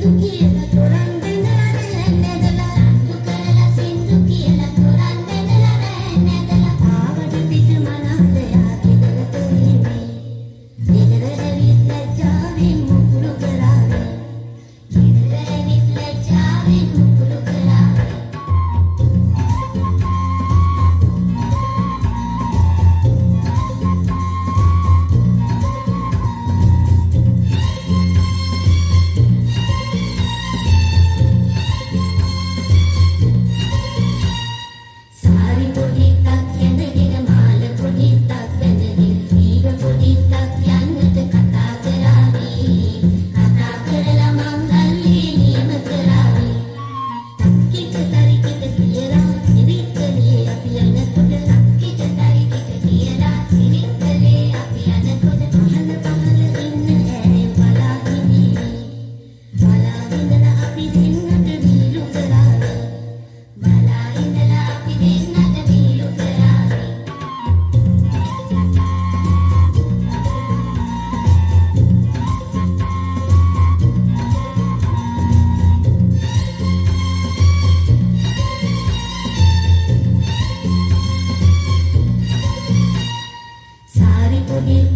天。飛び